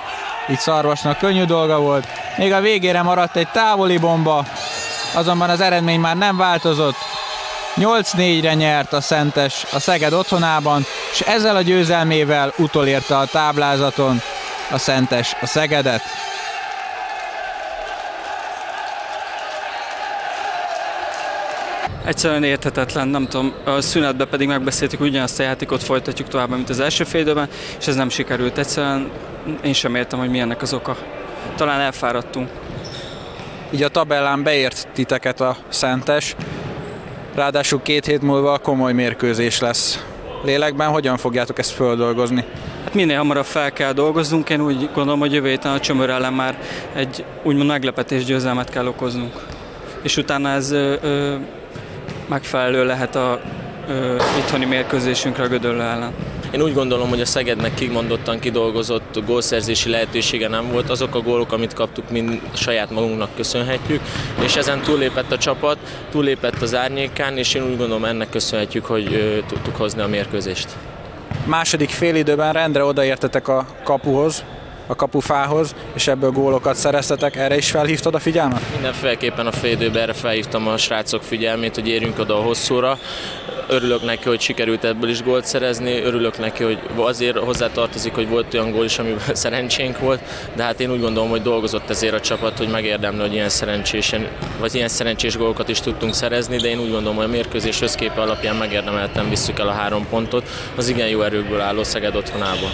Itt Szarvasnak könnyű dolga volt. Még a végére maradt egy távoli bomba, azonban az eredmény már nem változott. 8-4-re nyert a Szentes a Szeged otthonában, és ezzel a győzelmével utolérte a táblázaton a Szentes a Szegedet. Egyszerűen érthetetlen, nem tudom, a szünetben pedig megbeszéltük, hogy ugyanazt a játékot folytatjuk tovább, mint az első fél időben, és ez nem sikerült. Egyszerűen én sem értem, hogy mi ennek az oka. Talán elfáradtunk. Így a tabellán beért titeket a Szentes, ráadásul két hét múlva komoly mérkőzés lesz. Lélekben hogyan fogjátok ezt földolgozni? Hát minél hamarabb fel kell dolgoznunk, én úgy gondolom, hogy jövő héten a csömör ellen már egy úgymond meglepetés győzelmet kell okoznunk. És utána ez ö, ö, megfelelő lehet a ö, itthoni mérkőzésünkre a Gödöllő ellen. Én úgy gondolom, hogy a Szegednek kimondottan kidolgozott gólszerzési lehetősége nem volt. Azok a gólok, amit kaptuk, mind saját magunknak köszönhetjük, és ezen túlépett a csapat, túlépett az árnyékán, és én úgy gondolom ennek köszönhetjük, hogy ö, tudtuk hozni a mérkőzést. Második félidőben rendre odaértetek a kapuhoz, a kapufához, és ebből gólokat szereztetek. Erre is felhívtad a figyelmet? Mindenféleképpen a félidőben erre felhívtam a srácok figyelmét, hogy érjünk oda a hosszúra. Örülök neki, hogy sikerült ebből is gólt szerezni, örülök neki, hogy azért hozzátartozik, hogy volt olyan gól is, amiben szerencsénk volt, de hát én úgy gondolom, hogy dolgozott ezért a csapat, hogy megérdemli, hogy ilyen szerencsésen, vagy ilyen szerencsés gólokat is tudtunk szerezni, de én úgy gondolom, hogy a mérkőzés összképe alapján megérdemelten visszük el a három pontot az igen jó erőkből álló Szeged otthonából.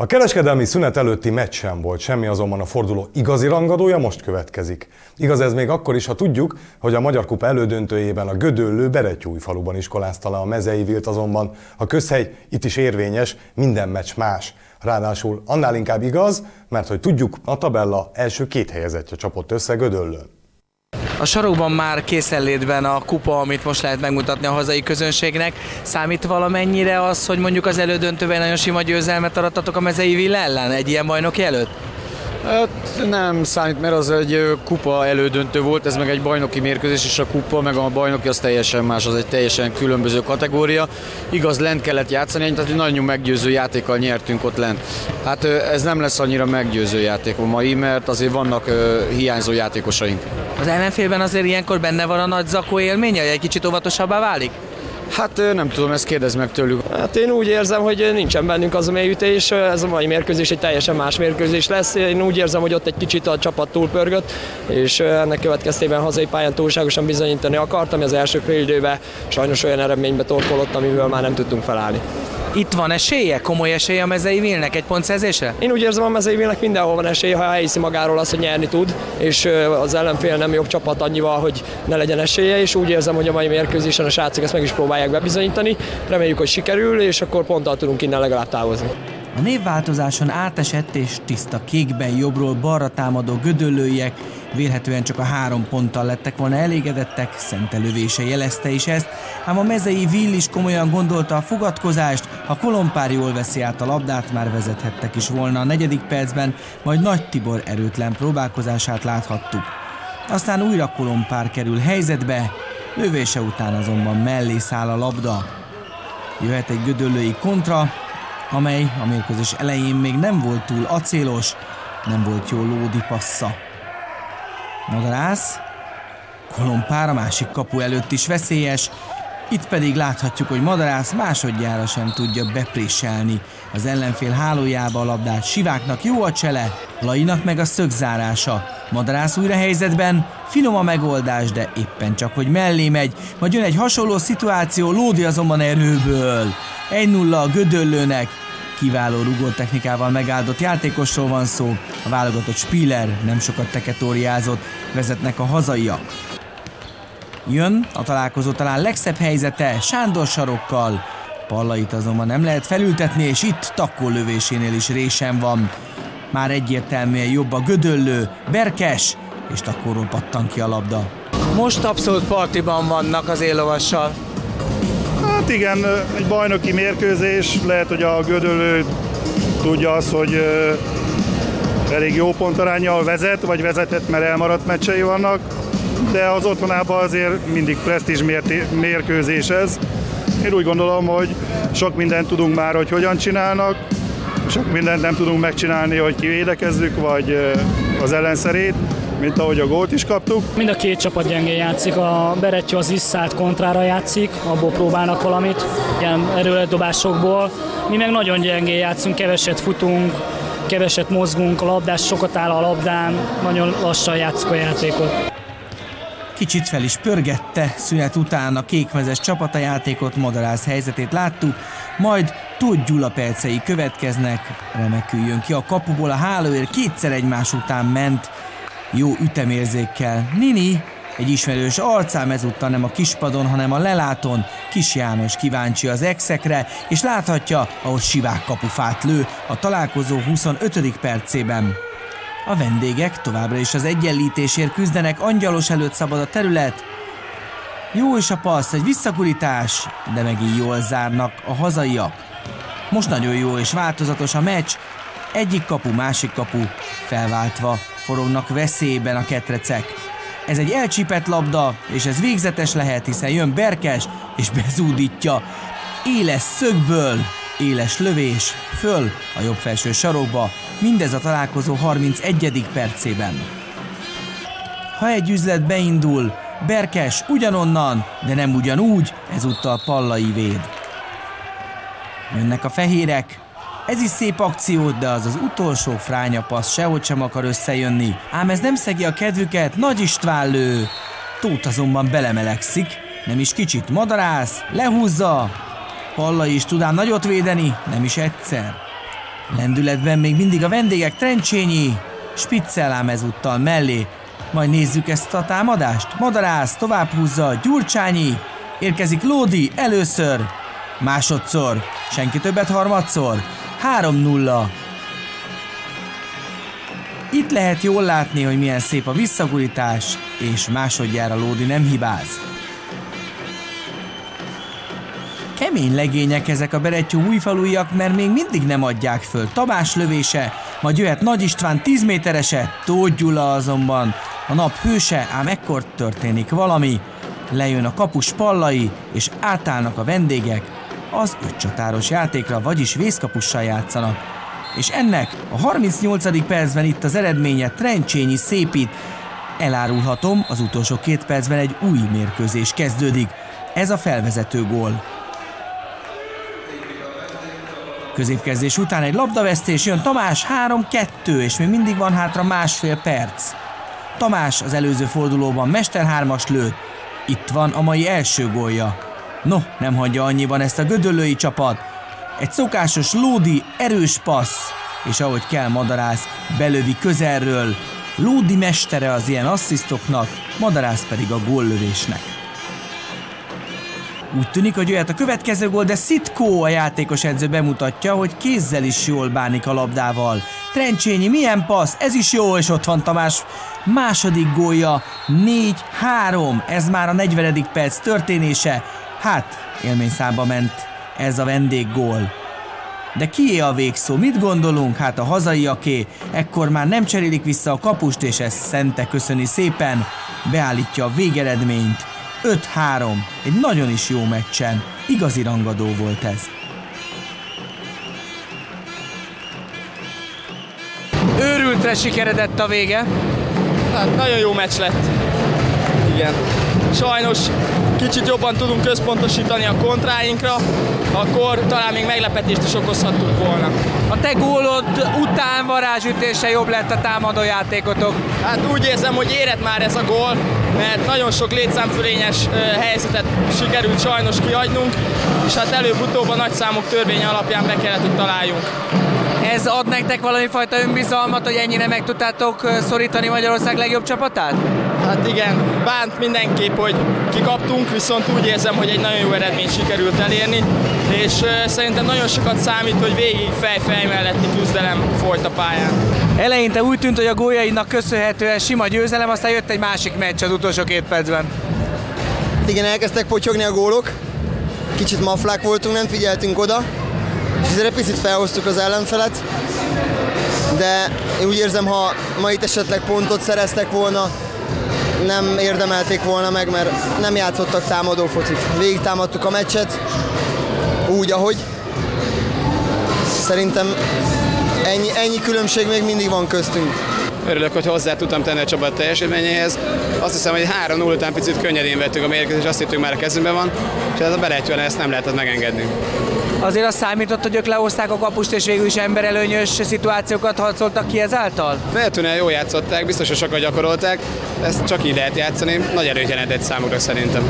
A kereskedelmi szünet előtti meccs sem volt semmi, azonban a forduló igazi rangadója most következik. Igaz ez még akkor is, ha tudjuk, hogy a Magyar Kupa elődöntőjében a Gödöllő faluban iskolázta le a mezei vilt, azonban a közhely itt is érvényes, minden meccs más. Ráadásul annál inkább igaz, mert hogy tudjuk, a tabella első két helyezettje csapott össze Gödöllőn. A sarokban már készenlétben a kupa, amit most lehet megmutatni a hazai közönségnek. Számít valamennyire az, hogy mondjuk az elődöntőben nagyon sima győzelmet arattatok a mezei Vill ellen egy ilyen bajnoki előtt? Hát nem számít, mert az egy kupa elődöntő volt, ez meg egy bajnoki mérkőzés, és a kupa meg a bajnoki az teljesen más, az egy teljesen különböző kategória. Igaz, lent kellett játszani, tehát nagyon meggyőző játékkal nyertünk ott lent. Hát ez nem lesz annyira meggyőző játék a mai, mert azért vannak hiányzó játékosaink. Az ellenfélben azért ilyenkor benne van a nagy zakó élménye, hogy egy kicsit óvatosabbá válik? Hát nem tudom, ezt kérdez meg tőlük. Hát én úgy érzem, hogy nincsen bennünk az a mélyütés, ez a mai mérkőzés egy teljesen más mérkőzés lesz. Én úgy érzem, hogy ott egy kicsit a csapat túlpörgött, és ennek következtében hazai pályán túlságosan bizonyítani akart, ami az első fél időben sajnos olyan eredménybe torkolott, amiből már nem tudtunk felállni. Itt van esélye, komoly esélye a mezei Vilnek egy pontszerzésre? Én úgy érzem, a mezei Vilnek mindenhol van esélye, ha elhiszi magáról azt, hogy nyerni tud, és az ellenfél nem jobb csapat annyival, hogy ne legyen esélye, és úgy érzem, hogy a mai mérkőzésen a srácok ezt meg is próbálják bebizonyítani. Reméljük, hogy sikerül, és akkor ponttal tudunk innen legalább távozni. A névváltozáson átesett és tiszta kékben jobbról balra támadó gödöllőiek Vélhetően csak a három ponttal lettek volna elégedettek, szentelövése jelezte is ezt, ám a mezei Vill is komolyan gondolta a fogadkozást, ha Kolompár jól veszi át a labdát, már vezethettek is volna a negyedik percben, majd Nagy Tibor erőtlen próbálkozását láthattuk. Aztán újra Kolompár kerül helyzetbe, lövése után azonban mellé száll a labda. Jöhet egy gödöllői kontra, amely a mérkőzés elején még nem volt túl acélos, nem volt jó lódi passza. Madarász, Kolompár a másik kapu előtt is veszélyes, itt pedig láthatjuk, hogy Madarász másodjára sem tudja bepréselni az ellenfél hálójába a labdát. Siváknak jó a csele, Lainak meg a szögzárása. Madarász újra helyzetben, finom a megoldás, de éppen csak, hogy mellé megy, majd jön egy hasonló szituáció, Lódi azonban erőből. 1-0 a Gödöllőnek, Kiváló rugó technikával megáldott játékosról van szó, a válogatott Spiller nem sokat teketóriázott, vezetnek a hazaiak. Jön a találkozó talán legszebb helyzete Sándor sarokkal. Pallait azonban nem lehet felültetni, és itt takkó lövésénél is résen van. Már egyértelműen jobb a gödöllő, Berkes, és takkóról pattan ki a labda. Most abszolút partiban vannak az élovassal. Hát igen, egy bajnoki mérkőzés, lehet, hogy a gödölő tudja azt, hogy elég jó pontarányjal vezet, vagy vezetett, mert elmaradt meccsei vannak, de az otthonában azért mindig presztízs mérkőzés ez. Én úgy gondolom, hogy sok mindent tudunk már, hogy hogyan csinálnak, sok mindent nem tudunk megcsinálni, hogy kivédekezzük, vagy az ellenszerét mint ahogy a gólt is kaptuk. Mind a két csapat gyengén játszik, a Berettyó az visszát kontrára játszik, abból próbálnak valamit, ilyen erőledobásokból. Mi meg nagyon gyengén játszunk, keveset futunk, keveset mozgunk, a labdás sokat áll a labdán, nagyon lassan játszunk a játékot. Kicsit fel is pörgette, szünet után a kékmezes csapatajátékot, madarász helyzetét láttuk, majd Tóth Gyula percei következnek, remekül jön ki a kapuból, a hálóér kétszer egymás után ment, jó ütemérzékkel. Nini, egy ismerős arcám ezúttal nem a kispadon, hanem a leláton. Kis János kíváncsi az exekre, és láthatja, ahogy Sivák kapufát lő a találkozó 25. percében. A vendégek továbbra is az egyenlítésért küzdenek, angyalos előtt szabad a terület. Jó is a passz, egy visszakurítás, de megint jól zárnak a hazaiak. Most nagyon jó és változatos a meccs, egyik kapu, másik kapu felváltva forognak veszélyben a ketrecek. Ez egy elcsípett labda, és ez végzetes lehet, hiszen jön Berkes, és bezúdítja. Éles szögből, éles lövés, föl a jobb felső sarokba, mindez a találkozó 31. percében. Ha egy üzlet beindul, Berkes ugyanonnan, de nem ugyanúgy, ezúttal Pallai véd. Jönnek a fehérek, ez is szép akció, de az az utolsó fránya passz sehogy sem akar összejönni. Ám ez nem szegi a kedvüket, Nagy István lő. Tóth azonban belemelegszik, nem is kicsit madarász, lehúzza. Palla is tudám nagyot védeni, nem is egyszer. Lendületben még mindig a vendégek Trencsényi, Spitzel ám ezúttal mellé. Majd nézzük ezt a támadást. Madarász tovább húzza, Gyurcsányi, érkezik Lódi először, másodszor, senki többet harmadszor, 3-0. Itt lehet jól látni, hogy milyen szép a visszagurítás, és másodjára Lódi nem hibáz. Kemény legények ezek a Berettyó újfalújak, mert még mindig nem adják föl. Tabás lövése, majd jöhet Nagy István 10 méterese, Tóth Gyula azonban a nap hőse, ám ekkor történik valami. Lejön a kapus pallai, és átállnak a vendégek, az öt játékra, vagyis vészkapussal játszanak. És ennek a 38. percben itt az eredménye Trencsényi szépít. Elárulhatom, az utolsó két percben egy új mérkőzés kezdődik. Ez a felvezető gól. Középkezdés után egy labdavesztés jön Tamás 3-2, és még mindig van hátra másfél perc. Tamás az előző fordulóban Mester 3-as lőtt, itt van a mai első gólja. No, nem hagyja annyiban ezt a gödöllői csapat. Egy szokásos Lódi erős passz, és ahogy kell Madarász belövi közelről. Lódi mestere az ilyen asszisztoknak, Madarász pedig a góllövésnek. Úgy tűnik, hogy jöhet a következő gól, de Szitko a játékos edző bemutatja, hogy kézzel is jól bánik a labdával. Trencsényi, milyen passz, ez is jó, és ott van Tamás második gólja, 4-3, ez már a 40. perc történése, Hát, élményszába ment ez a vendéggól. De kié a végszó? Mit gondolunk? Hát a hazaiaké. Ekkor már nem cserélik vissza a kapust, és ez Szente köszöni szépen. Beállítja a végeredményt. 5-3. Egy nagyon is jó meccsen. Igazi rangadó volt ez. Őrültre sikeredett a vége. Hát nagyon jó meccs lett. Igen. Sajnos kicsit jobban tudunk központosítani a kontráinkra, akkor talán még meglepetést is okozhattuk volna. A te gólod után varázsütése jobb lett a támadójátékotok? Hát úgy érzem, hogy érett már ez a gól, mert nagyon sok létszámfölényes helyzetet sikerült sajnos kiadnunk, és hát előbb-utóbb a nagyszámok törvénye alapján be kellett, hogy találjunk. Ez ad nektek valami fajta önbizalmat, hogy ennyire meg tudtátok szorítani Magyarország legjobb csapatát? Hát igen, bánt mindenképp, hogy kikaptunk, viszont úgy érzem, hogy egy nagyon jó eredményt sikerült elérni, és szerintem nagyon sokat számít, hogy végig fej-fej melletti küzdelem folyt a pályán. Eleinte úgy tűnt, hogy a gólyaidnak köszönhetően sima győzelem, aztán jött egy másik meccs az utolsó két percben. Igen, elkezdtek potyogni a gólok, kicsit maflák voltunk, nem figyeltünk oda, és ezért picit felhoztuk az ellenfelet, de én úgy érzem, ha ma itt esetleg pontot szereztek volna, nem érdemelték volna meg, mert nem játszottak támadó focit. Végig támadtuk a meccset, úgy, ahogy. Szerintem ennyi, ennyi különbség még mindig van köztünk. Örülök, hogy hozzá tudtam tenni a csapat teljesítményéhez. Azt hiszem, hogy 3-0 után picit könnyedén vettük a mérkőzést, azt hittük már a kezünkben van, és ez a berettyűen ezt nem lehetett megengedni. Azért az számított, hogy ők lehozták a kapust, és végül is emberelőnyös szituációkat harcoltak ki ezáltal? Feltűnően jól játszották, biztos, hogy sokat gyakorolták, ezt csak így lehet játszani, nagy erőt jelentett számukra szerintem.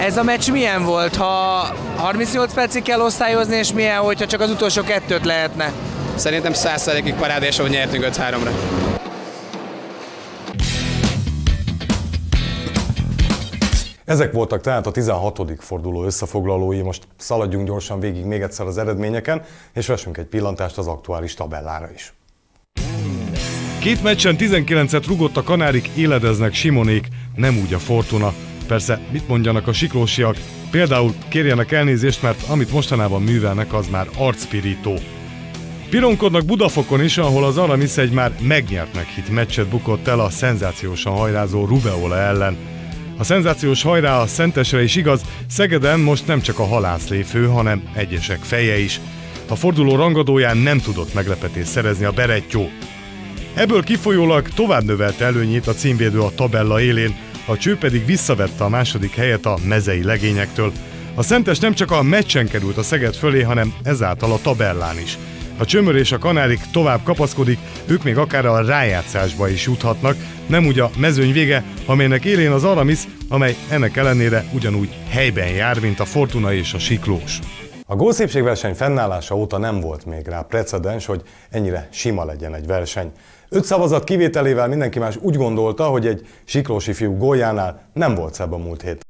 Ez a meccs milyen volt, ha 38 percig kell osztályozni, és milyen, hogyha csak az utolsó kettőt lehetne? Szerintem 100%-ig parádés, hogy nyertünk 5-3-ra. Ezek voltak tehát a 16. forduló összefoglalói, most szaladjunk gyorsan végig még egyszer az eredményeken, és vessünk egy pillantást az aktuális tabellára is. Két meccsen 19-et rugott a kanárik, éledeznek Simonék, nem úgy a Fortuna. Persze, mit mondjanak a siklósiak? Például kérjenek elnézést, mert amit mostanában művelnek, az már arcpirító. Pironkodnak Budafokon is, ahol az Aramis egy már megnyertnek hit meccset bukott el a szenzációsan hajrázó Rubeola ellen. A szenzációs hajrá a Szentesre is igaz, Szegeden most nem csak a halászléfő, hanem egyesek feje is. A forduló rangadóján nem tudott meglepetést szerezni a Berettyó. Ebből kifolyólag tovább növelte előnyét a címvédő a tabella élén, a cső pedig visszavette a második helyet a mezei legényektől. A Szentes nem csak a meccsen került a Szeged fölé, hanem ezáltal a tabellán is. A csömör és a kanárik tovább kapaszkodik, ők még akár a rájátszásba is juthatnak, nem úgy a mezőny vége, amelynek élén az Aramis, amely ennek ellenére ugyanúgy helyben jár, mint a Fortuna és a Siklós. A gólszépségverseny fennállása óta nem volt még rá precedens, hogy ennyire sima legyen egy verseny. Öt szavazat kivételével mindenki más úgy gondolta, hogy egy siklósi fiú góljánál nem volt szebb a múlt hét.